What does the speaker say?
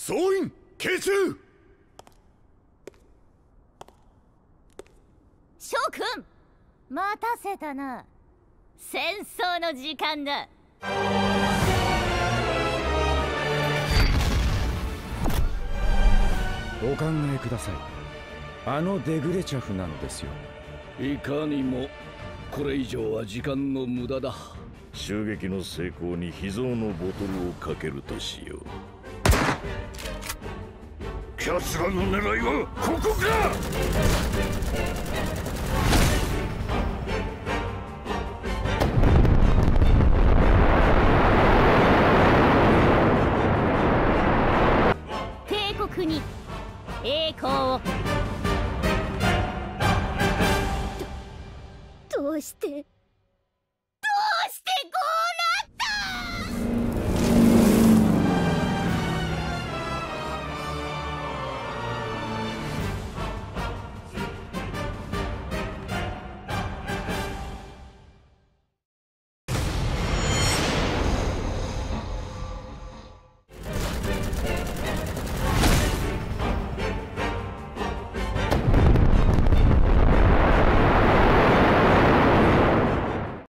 総員慶中翔くん待たせたな。戦争の時間だ。お考えください。あのデグレチャフなのですよ。いかにもこれ以上は時間の無駄だ。襲撃の成功に秘蔵のボトルをかけるとしよう奴らの狙いはここか！帝国に栄光を。どうして？